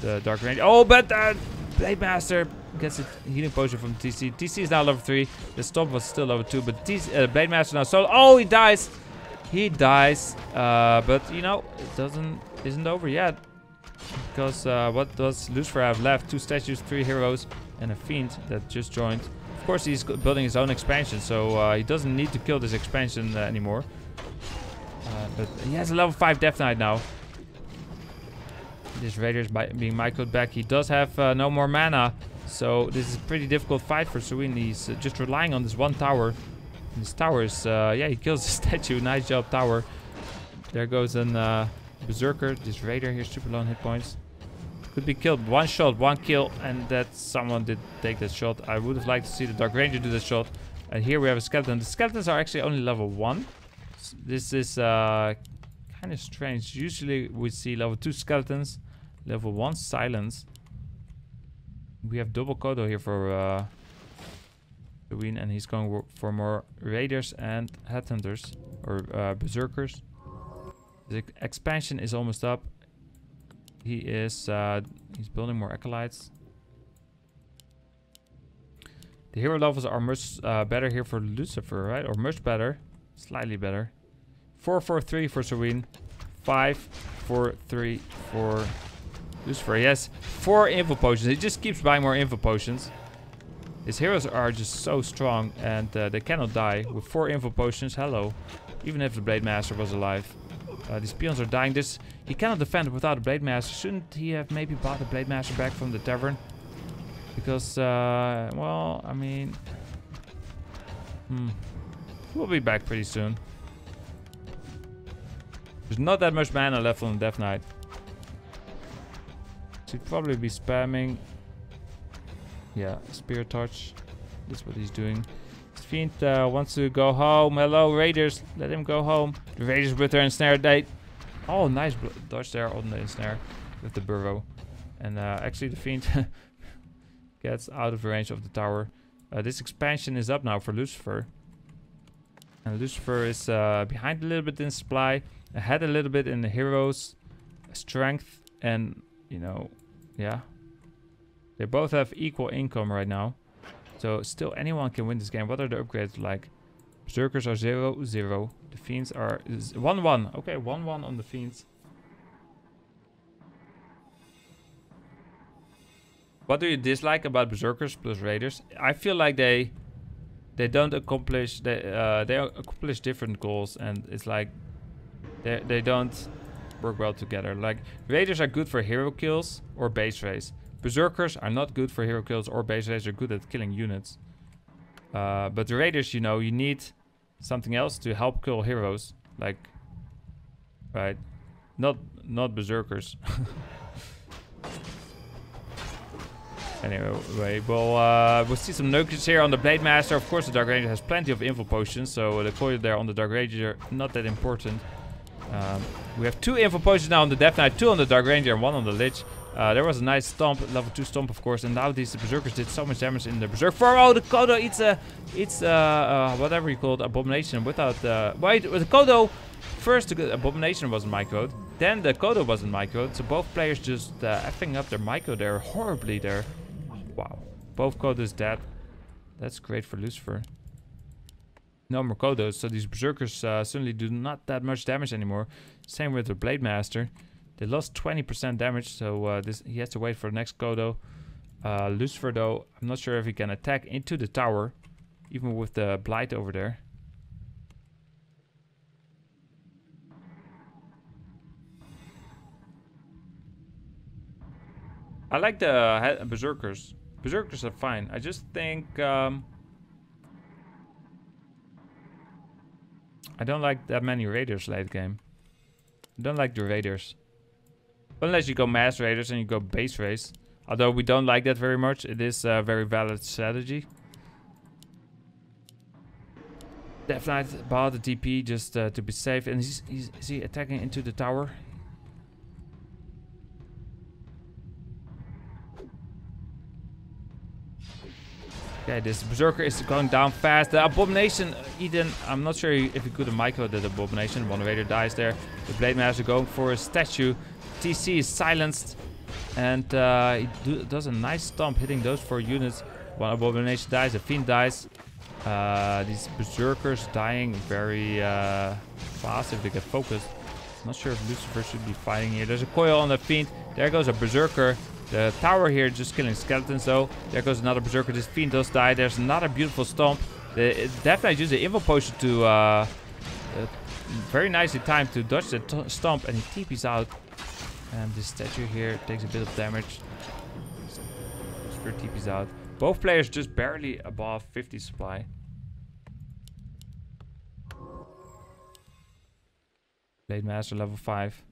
the Dark Ranger... Oh, but uh, Blade Master gets a healing potion from TC. TC is now level 3. The Stomp was still level 2, but TC, uh, Blade Master now solo. Oh, he dies! He dies. Uh, but, you know, it doesn't... Isn't over yet. Because uh, what does Lucifer have left? Two statues, three heroes, and a fiend that just joined. Of course, he's building his own expansion, so uh, he doesn't need to kill this expansion uh, anymore. Uh, but he has a level 5 Death Knight now. This Raider is being microed back. He does have uh, no more mana, so this is a pretty difficult fight for Soin. He's uh, just relying on this one tower. And this tower is, yeah, he kills the statue. Nice job, tower. There goes an Berserker, this Raider here, super low hit points. Could be killed. One shot, one kill, and that someone did take that shot. I would have liked to see the Dark Ranger do that shot. And here we have a skeleton. The skeletons are actually only level 1. This is uh, kind of strange. Usually we see level 2 skeletons, level 1 silence. We have double Kodo here for uh, and he's going for more Raiders and Headhunters, or uh, Berserkers. The expansion is almost up. He is uh, he's building more acolytes. The hero levels are much uh, better here for Lucifer, right? Or much better. Slightly better. 443 for Soin. 543 for. Yes, four invul potions. He just keeps buying more invul potions. His heroes are just so strong and uh, they cannot die. With four invul potions, hello. Even if the Blade Master was alive. Uh, these peons are dying. This He cannot defend without a Blade Master. Shouldn't he have maybe bought the Blade Master back from the tavern? Because, uh, well, I mean... Hmm. We'll be back pretty soon. There's not that much mana left on the Death Knight. Should probably be spamming. Yeah, Spirit Touch. That's what he's doing. Fiend uh, wants to go home. Hello, Raiders. Let him go home. The Raiders with their ensnare. Oh, nice dodge there on the ensnare with the Burrow. And uh, actually the Fiend gets out of range of the tower. Uh, this expansion is up now for Lucifer. And Lucifer is uh, behind a little bit in supply. Ahead a little bit in the heroes. Strength. And, you know, yeah. They both have equal income right now. So still anyone can win this game. What are the upgrades like? Berserkers are 0, 0. The Fiends are 1, 1. Okay, 1, 1 on the Fiends. What do you dislike about Berserkers plus Raiders? I feel like they they don't accomplish they uh, they accomplish different goals and it's like they they don't work well together. Like Raiders are good for hero kills or base race. Berserkers are not good for hero kills or base race. They're good at killing units. Uh, but the Raiders, you know, you need something else to help kill heroes, like right, not not Berserkers. Anyway, we'll, uh, we'll see some nukes here on the Blade Master. Of course, the Dark Ranger has plenty of invul potions, so the coil there on the Dark Ranger, not that important. Um, we have two invul potions now on the Death Knight, two on the Dark Ranger and one on the Lich. Uh, there was a nice stomp, level 2 stomp of course, and now these Berserkers did so much damage in the Berserk form. Oh, the Kodo eats a, eats a, uh, whatever you call it, Abomination without, uh, wait, the Kodo, first the Abomination wasn't microed, then the Kodo wasn't microed, so both players just uh, effing up their micro there horribly there. Wow. Both Kodos dead. That's great for Lucifer. No more Kodos, so these Berserkers uh, suddenly do not that much damage anymore. Same with the Blade Master. They lost 20% damage, so uh, this he has to wait for the next Kodo. Uh, Lucifer, though, I'm not sure if he can attack into the tower, even with the Blight over there. I like the Berserkers. Berserkers are fine. I just think... Um, I don't like that many Raiders late game. I don't like the Raiders. Unless you go Mass Raiders and you go Base Race. Although we don't like that very much. It is a very valid strategy. Death Knight bought the TP just uh, to be safe. And he's, he's, is he attacking into the tower? Okay, this Berserker is going down fast. The Abomination, Eden, I'm not sure if he could have micro the Abomination. One Raider dies there. The Blade Master going for a statue. TC is silenced. And uh, he do, does a nice stomp hitting those four units. One Abomination dies, a Fiend dies. Uh, these Berserkers dying very uh, fast if they get focused. Not sure if Lucifer should be fighting here. There's a coil on the Fiend. There goes a Berserker. The tower here just killing skeletons though. There goes another berserker. This fiend does die. There's another beautiful stomp. The, definitely use the invul potion to uh, uh, very nicely timed to dodge the stomp and he TP's out. And this statue here takes a bit of damage. Spirit TP's out. Both players just barely above 50 supply. Blade Master level 5.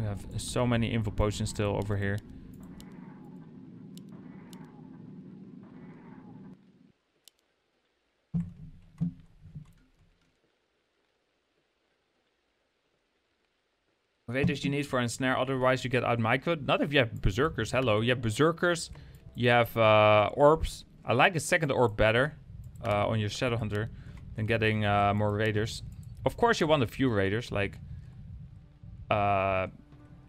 We have so many invul potions still over here. Raiders you need for ensnare, otherwise you get out micro. Not if you have berserkers. Hello, you have berserkers, you have uh, orbs. I like a second orb better uh, on your shadow hunter than getting uh, more raiders. Of course, you want a few raiders, like uh,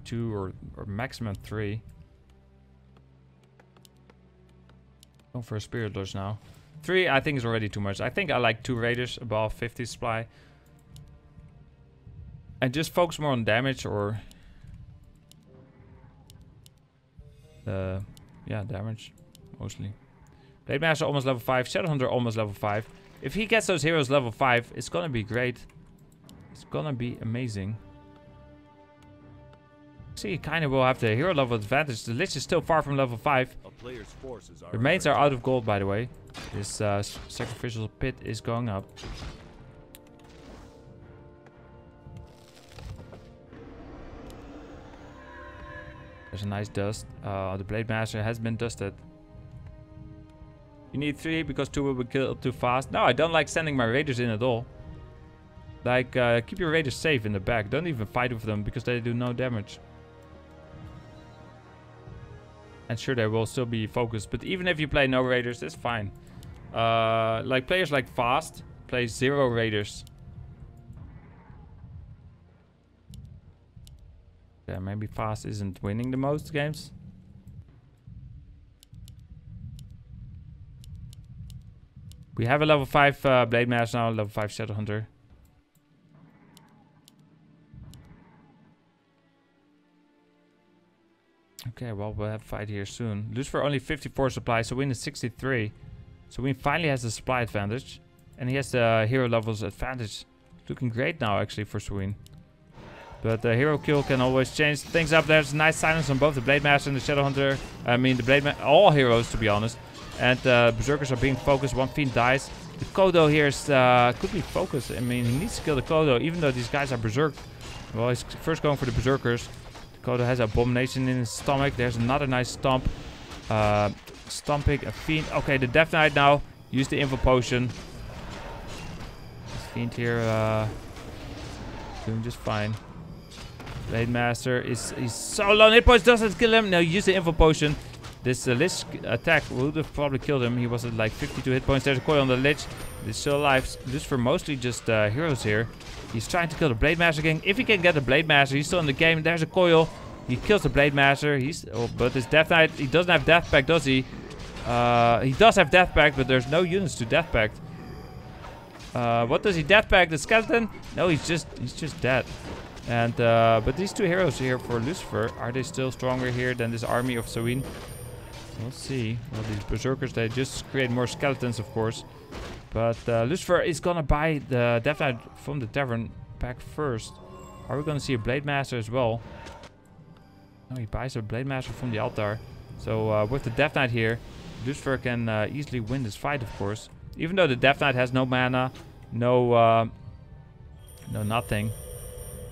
two or, or maximum three. Going for a Spirit Lodge now. Three, I think, is already too much. I think I like two Raiders above 50 supply. And just focus more on damage or... Uh, yeah, damage, mostly. Blade Master almost level 5. Shadowhunter almost level 5. If he gets those heroes level 5, it's gonna be great. It's gonna be amazing. See, kind of will have the hero level advantage. The Lich is still far from level 5. The mains are out of gold, by the way. This uh, sacrificial pit is going up. There's a nice dust. Uh, the Blade Master has been dusted. You need three because two will be killed too fast. No, I don't like sending my raiders in at all. Like, uh, keep your raiders safe in the back. Don't even fight with them because they do no damage. And sure, they will still be focused. But even if you play no raiders, it's fine. Uh, like players like Fast play zero raiders. Yeah, maybe Fast isn't winning the most games. We have a level 5 uh, Blade Master now, level 5 Shadow Hunter. Okay, well, we'll have a fight here soon. Lucifer only 54 supply, Soin is 63. Soin finally has the supply advantage. And he has the hero levels advantage. Looking great now, actually, for Soin. But the hero kill can always change things up. There's a nice silence on both the Blade Master and the Shadow Hunter. I mean, the Blade Master, all heroes, to be honest. And uh, Berserkers are being focused. One Fiend dies. The Kodo here is, uh, could be focused. I mean, he needs to kill the Kodo, even though these guys are Berserk. Well, he's first going for the Berserkers. Kodo has Abomination in his stomach. There's another nice stomp. Uh, stomping a Fiend. Okay, the Death Knight now. Use the Invul Potion. This Fiend here uh, doing just fine. Blade Master is he's so low hit points. Doesn't kill him. No, use the Invul Potion. This uh, Lich attack would have probably killed him. He was at like 52 hit points. There's a coil on the Lich. He's still alive. This for mostly just uh, heroes here. He's trying to kill the Blade Master again. If he can get the Blade Master, he's still in the game. There's a coil. He kills the Blade Master. He's oh, but his Death Knight, he doesn't have Death Pact, does he? Uh, he does have Death Pact, but there's no units to Death Pact. Uh, what does he Death Pact? The skeleton? No, he's just he's just dead. And uh, but these two heroes here for Lucifer, are they still stronger here than this army of Soin? We'll see. Well, these berserkers they just create more skeletons, of course. But uh, Lucifer is gonna buy the Death Knight from the tavern back first. Are we gonna see a Blade Master as well? No, he buys a Blade Master from the altar. So uh, with the Death Knight here, Lucifer can uh, easily win this fight, of course. Even though the Death Knight has no mana, no, uh, no nothing.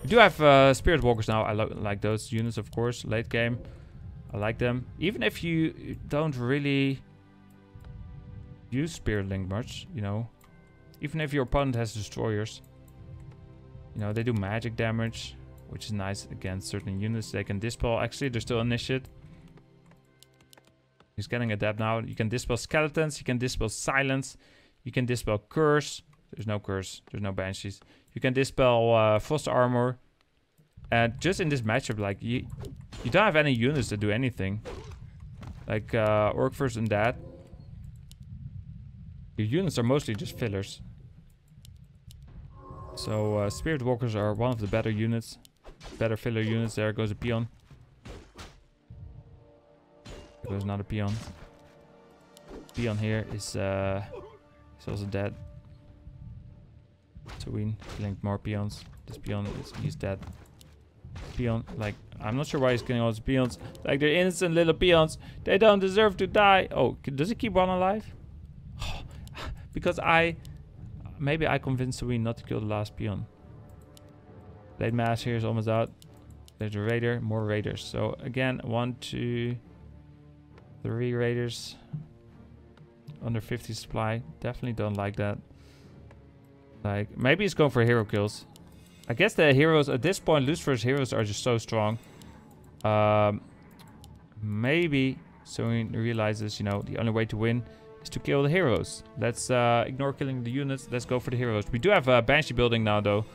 We do have uh, Spirit Walkers now. I like those units, of course, late game. I like them. Even if you don't really use Spirit Link much, you know. Even if your opponent has destroyers. You know, they do magic damage, which is nice against certain units. They can dispel. Actually, they're still initiate. He's getting adept now. You can dispel skeletons. You can dispel silence. You can dispel curse. There's no curse. There's no banshees. You can dispel uh, frost armor. And just in this matchup, like, you, you don't have any units that do anything. Like, uh, Orc and that. Your units are mostly just fillers. So, uh, Spirit Walkers are one of the better units. Better filler units. There goes a peon. There goes another peon. Peon here is, uh, is also dead. So we killing more peons. This peon is he's dead. Peon, like, I'm not sure why he's killing all these peons. Like, they're innocent little peons. They don't deserve to die. Oh, does he keep one alive? Because I... Maybe I convinced Soin not to kill the last peon. Late Mass here is almost out. There's a raider, more raiders. So again, one, two, three raiders. Under 50 supply. Definitely don't like that. Like, maybe he's going for hero kills. I guess the heroes, at this point, Lucifer's heroes are just so strong. Um, maybe he realizes, you know, the only way to win is to kill the heroes. Let's uh, ignore killing the units. Let's go for the heroes. We do have a Banshee building now, though.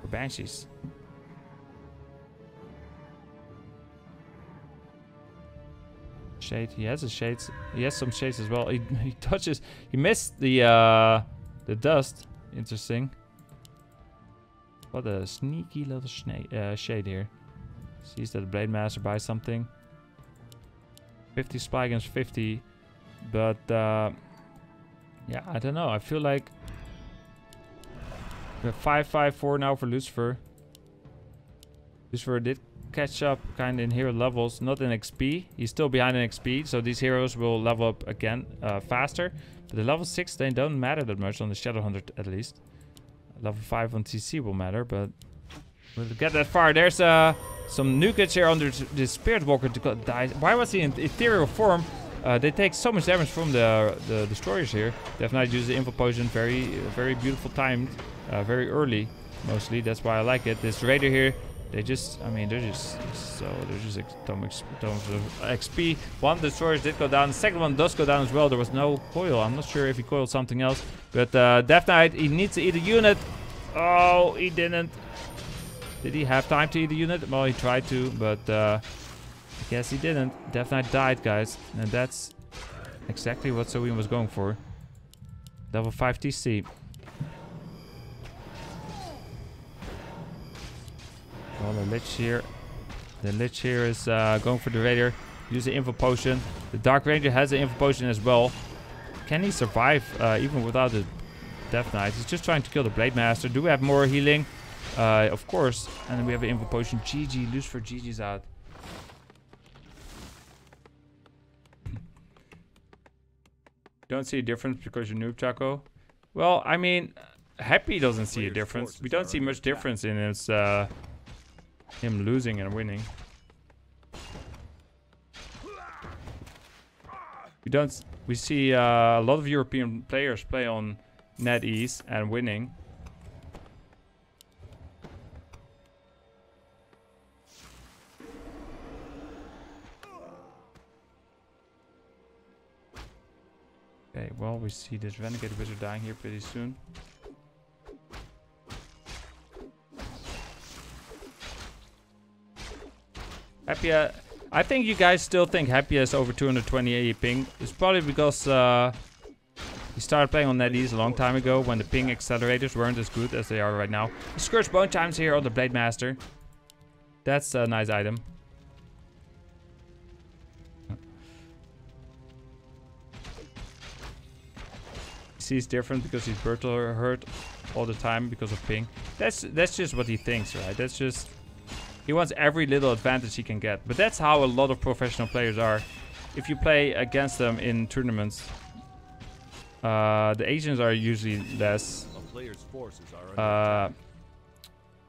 For Banshees. Shade. He has a shades. He has some shades as well. He, he touches. He missed the uh, the dust. Interesting. What a sneaky little uh, shade here. Sees that the Blade Master buys something. 50 spy against 50. But, uh, yeah, I don't know. I feel like we have 554 now for Lucifer. Lucifer did catch up kind of in hero levels, not in XP. He's still behind in XP, so these heroes will level up again uh, faster. But the level 6, they don't matter that much on the Shadow Hunter at least. Level 5 on TC will matter, but we'll get that far. There's uh, some nuggets here under the Spirit Walker to die. Why was he in ethereal form? Uh, they take so much damage from the the destroyers here. Death Knight uses the invul potion very very beautiful timed, uh, very early mostly. That's why I like it. This raider here, they just I mean they're just so they're just tons of XP. One destroyers did go down. Second one does go down as well. There was no coil. I'm not sure if he coiled something else. But uh, Death Knight he needs to eat a unit. Oh, he didn't. Did he have time to eat the unit? Well, he tried to, but uh, Guess he didn't. Death Knight died, guys. And that's exactly what Soin was going for. Level 5 TC. Well, the Lich here. The Lich here is uh, going for the Raider. Use the Invul Potion. The Dark Ranger has the Invul Potion as well. Can he survive uh, even without the Death Knight? He's just trying to kill the Blade Master. Do we have more healing? Uh, of course. And then we have an Invul Potion. GG. Lose for GG's out. Don't see a difference because you're noob Chaco. Well, I mean, Happy doesn't see a difference. We don't see much difference in his, uh, him losing and winning. We don't. We see uh, a lot of European players play on NetEase and winning. Well, we see this Renegade Wizard dying here pretty soon. Happy, I think you guys still think Happy is over 220 ping. It's probably because uh, he started playing on NetEase a long time ago when the ping accelerators weren't as good as they are right now. Scourge Bone Chimes here on the Blade Master. That's a nice item. He's different because he's brutal hurt all the time because of ping. That's that's just what he thinks, right? That's just he wants every little advantage he can get. But that's how a lot of professional players are. If you play against them in tournaments, uh, the Asians are usually less
player's forces are
uh,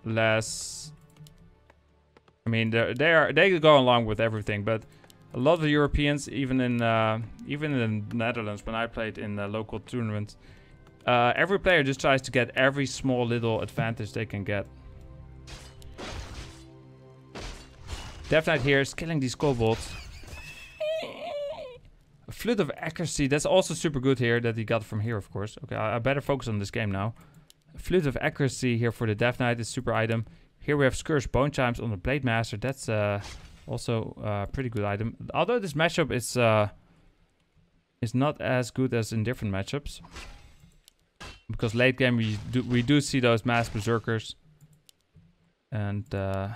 less. I mean, they are they go along with everything, but a lot of Europeans, even in uh, even in the Netherlands, when I played in uh, local tournaments, uh, every player just tries to get every small little advantage they can get. Death Knight here is killing these kobolds. A flute of accuracy, that's also super good here that he got from here, of course. Okay, I, I better focus on this game now. A Flute of accuracy here for the Death Knight is super item. Here we have Scourge Bone Chimes on the Blade Master. That's uh, also a pretty good item. Although this matchup is uh, is not as good as in different matchups. Because late game we do we do see those mass berserkers. And uh,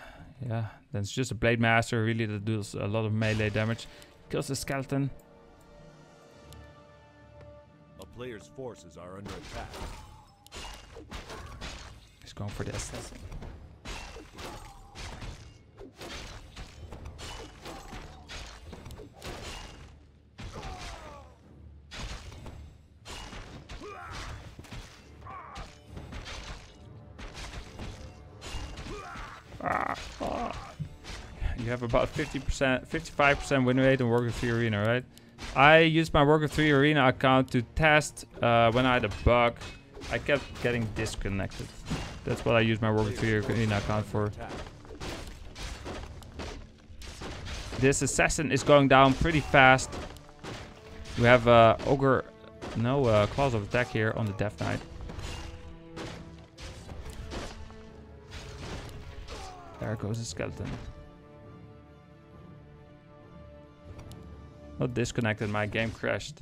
yeah, then it's just a Blade Master really that does a lot of melee damage. Kills the skeleton.
A player's forces are under attack.
He's going for the assassin. You have about 50%, 55% win rate on Warcraft 3 Arena, right? I used my Warcraft 3 Arena account to test uh, when I had a bug. I kept getting disconnected. That's what I used my Warcraft 3 Arena account for. This assassin is going down pretty fast. We have uh, ogre, no uh, claws of attack here on the Death Knight. There goes the skeleton. Not disconnected, my game crashed.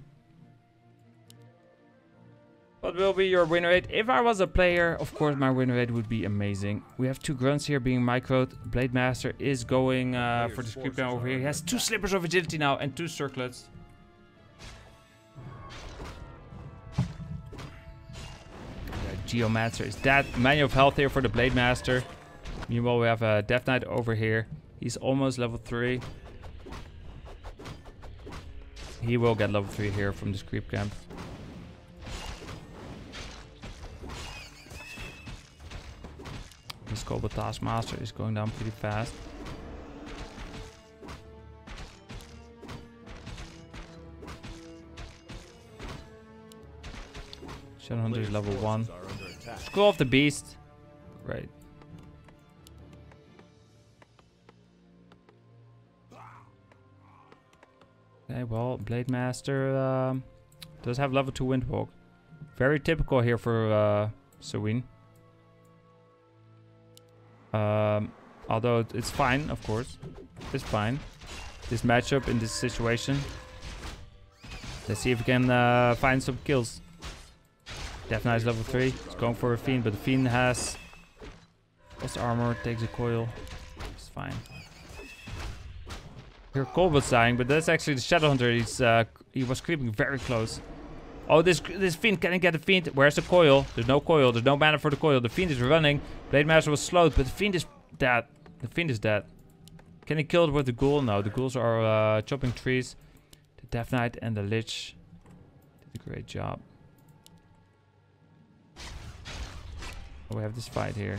What will be your win rate? If I was a player, of course my win rate would be amazing. We have two grunts here being microed. Blade Master is going uh, for the script over here. He has two slippers of agility now and two circlets. The Geomancer is dead. Manual of health here for the Blade Master. Meanwhile, we have a Death Knight over here. He's almost level 3. He will get level 3 here from this creep camp. This Kobold Taskmaster is going down pretty fast. Shadowhunter is level 1. Scroll of the Beast. Right. Okay, well, Blade Master um, does have level 2 Windwalk. Very typical here for uh, Soin. Um, although it's fine, of course. It's fine. This matchup in this situation. Let's see if we can uh, find some kills. Death Knight is level 3. He's going for a Fiend, but the Fiend has... Frost Armor, takes a coil. It's fine. Here Kobolds dying, but that's actually the Shadowhunter. He's uh, he was creeping very close. Oh, this this Fiend can't get the Fiend. Where's the coil? There's no coil. There's no mana for the coil. The Fiend is running. Blade Master was slowed, but the Fiend is dead. The Fiend is dead. Can he kill it with the Ghoul? No, the Ghouls are uh, chopping trees. The Death Knight and the Lich did a great job. Oh, we have this fight here.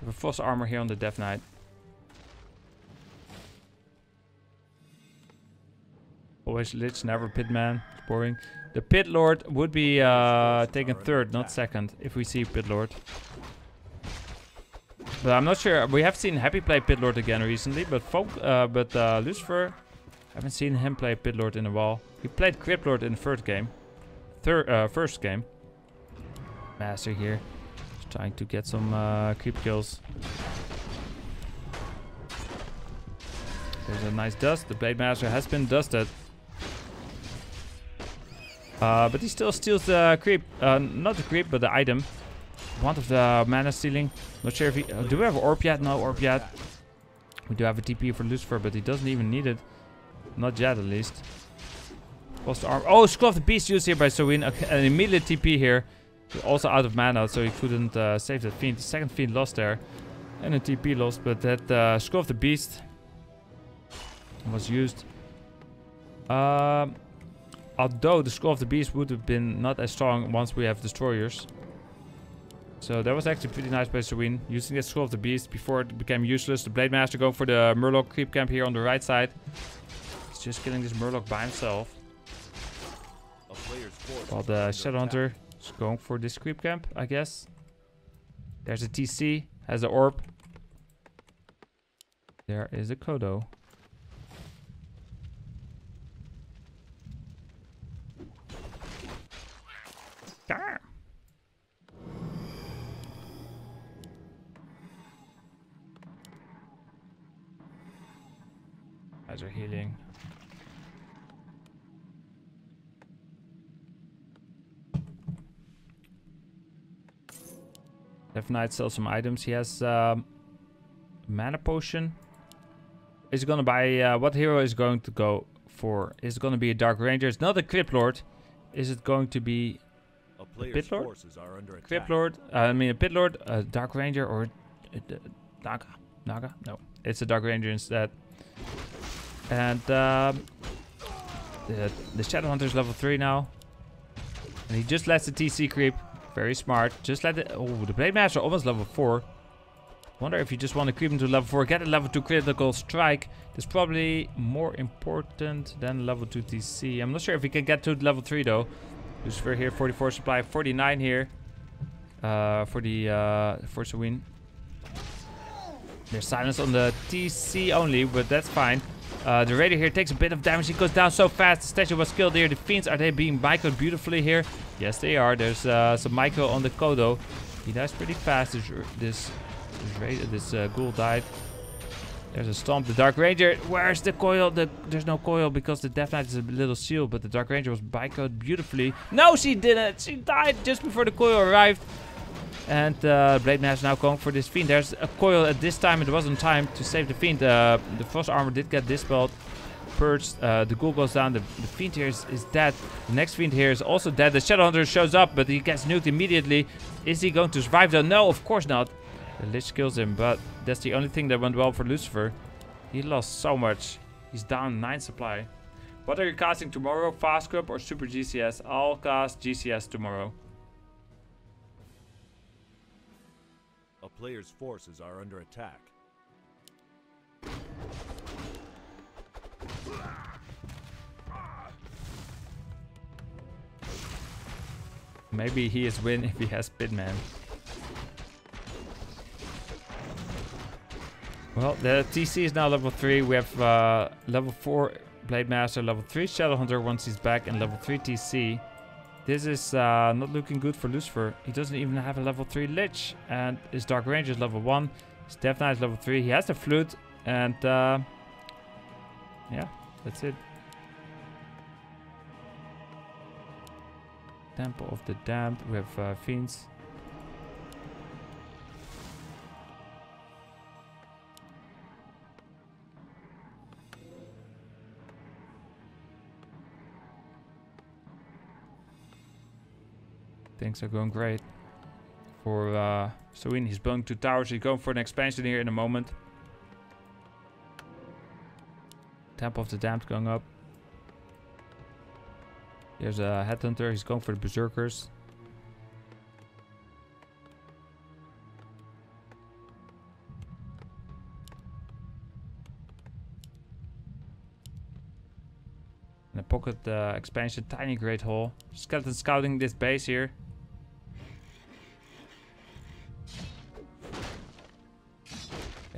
We have a Frost Armor here on the Death Knight. Always Lich, never Pitman. It's boring. The Pit Lord would be uh, taken third, not second, if we see Pit Lord. But I'm not sure. We have seen Happy play Pit Lord again recently, but folk, uh, but uh, Lucifer, haven't seen him play Pit Lord in a while. He played Crypt Lord in the first game, third, uh, first game. Master here, just trying to get some uh, creep kills. There's a nice dust. The Blade Master has been dusted. Uh, but he still steals the creep. Uh, not the creep, but the item. One of the mana stealing. Not sure if he... Uh, do we have orb yet? No orb yet. We do have a TP for Lucifer, but he doesn't even need it. Not yet, at least. Lost arm. Oh, Scroll of the Beast used here by Soin. Okay, an immediate TP here. Also out of mana, so he couldn't uh, save that Fiend. The second Fiend lost there. And a TP lost, but that uh, Scroll of the Beast was used. Um, although the Scroll of the Beast would have been not as strong once we have Destroyers. So that was actually pretty nice by Soin. Using the Scroll of the Beast before it became useless. The Blade Master going for the Murloc creep camp here on the right side. He's just killing this Murloc by himself. While the Shadowhunter is going for this creep camp, I guess. There's a TC, has the orb. There is a Kodo. Are healing. Death Knight sells some items. He has um, mana potion. Is gonna buy uh, what hero is going to go for? Is it gonna be a Dark Ranger? It's not a Crypt Lord. Is it going to be
A player's
Pit Lord?
forces are under.
Crypt Lord? Uh, I mean a Pit Lord, a Dark Ranger, or a, a, Naga? Naga? No, it's a Dark Ranger instead. And um, the the Shadowhunter is level three now, and he just lets the TC creep. Very smart. Just let it. Oh, the Blade Master almost level four. Wonder if you just want to creep him to level 4, get a level 2 critical strike. That's probably more important than level 2 TC. I'm not sure if we can get to level 3 though. Lucifer here, 44 supply, 49 here. Uh, for the uh, for win. There's silence on the TC only, but that's fine. Uh, the Raider here takes a bit of damage. He goes down so fast. The statue was killed here. The Fiends, are they being microed beautifully here? Yes, they are. There's uh, some micro on the Kodo. He dies pretty fast. This this this, Raider, this uh, Ghoul died. There's a stomp. The Dark Ranger. Where's the coil? The, there's no coil because the Death Knight is a little sealed. But the Dark Ranger was bicode beautifully. No, she didn't. She died just before the coil arrived. And uh, Blade Master now going for this Fiend. There's a coil at this time. It wasn't time to save the Fiend. Uh, the Frost Armor did get dispelled. Purged. Uh, the Ghoul goes down. The, the Fiend here is, is dead. The next Fiend here is also dead. The Shadowhunter shows up, but he gets nuked immediately. Is he going to survive though? No, of course not. The Lich kills him, but that's the only thing that went well for Lucifer. He lost so much. He's down 9 supply. What are you casting tomorrow? Fast Cup or Super GCS? I'll cast GCS tomorrow.
Player's forces are under attack.
Maybe he is win if he has Pitman. Well, the TC is now level 3. We have uh, level 4 Blade Master, level 3 Shadow Hunter once he's back, and level 3 TC. This is uh, not looking good for Lucifer. He doesn't even have a level 3 Lich, and his Dark Ranger is level 1. His Death Knight is level 3. He has the Flute, and uh, yeah, that's it. Temple of the Damned. We have uh, Fiends. Things are going great for uh, Soin. He's building two towers. He's going for an expansion here in a moment. Temple of the Damned going up. Here's a Headhunter. He's going for the Berserkers. And a pocket uh, expansion, tiny great hole. Skeleton scouting this base here.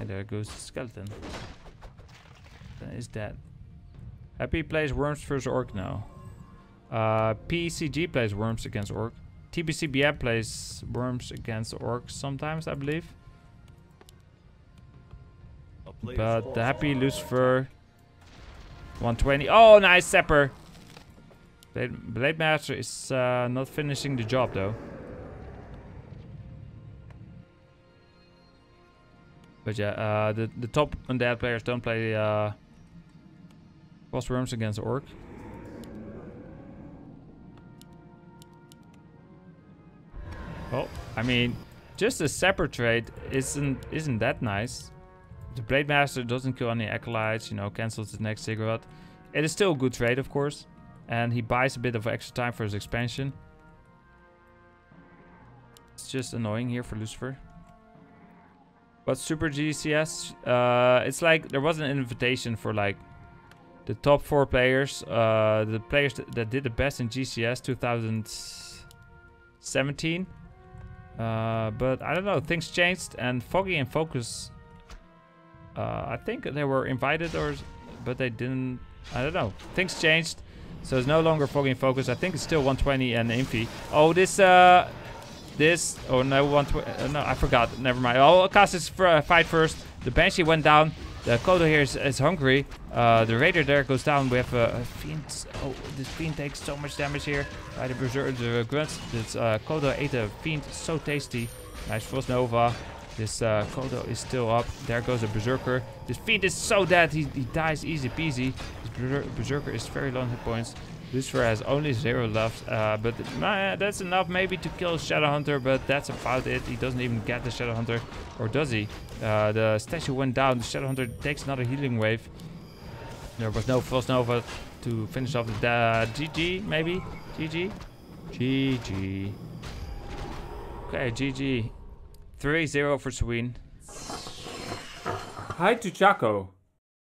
And there goes the skeleton. Then is dead. Happy plays Worms versus Orc now. Uh, PCG plays Worms against Orc. TBCBM plays Worms against Orcs sometimes, I believe. But the Happy Lucifer 120. Oh, nice Sapper. Blade, Blade Master is uh, not finishing the job though. But yeah, uh, the, the top undead players don't play uh, boss worms against orc. Well, I mean, just a separate trade isn't isn't that nice. The Blade Master doesn't kill any acolytes, you know, cancels the next ziggurat. It is still a good trade, of course. And he buys a bit of extra time for his expansion. It's just annoying here for Lucifer. But Super GCS, uh, it's like there was an invitation for like the top four players, uh, the players that, that did the best in GCS 2017. Uh, but I don't know, things changed and Foggy and Focus, uh, I think they were invited or, but they didn't, I don't know. Things changed, so it's no longer Foggy and Focus. I think it's still 120 and Infi. Oh, this, uh, this. Oh no, one. Uh, no, I forgot. Never mind. I'll cast this uh, fight first. The Banshee went down. The Kodo here is, is hungry. Uh, the Raider there goes down. We have a, a Fiend. Oh, this Fiend takes so much damage here. By the Berserker, the Grunts. This uh, Kodo ate a Fiend. So tasty. Nice Frost Nova. This uh, Kodo is still up. There goes the Berserker. This Fiend is so dead. He, he dies easy peasy. This Berserker is very low hit points. Lucifer has only zero left, uh, but uh, that's enough maybe to kill Shadow Hunter, but that's about it. He doesn't even get the Shadow Hunter, or does he? Uh, the statue went down. The Shadow Hunter takes another healing wave. There was no Frost Nova to finish off the uh, GG, maybe? GG? GG. Okay, GG. 3-0 for Soin.
Hi to Chaco.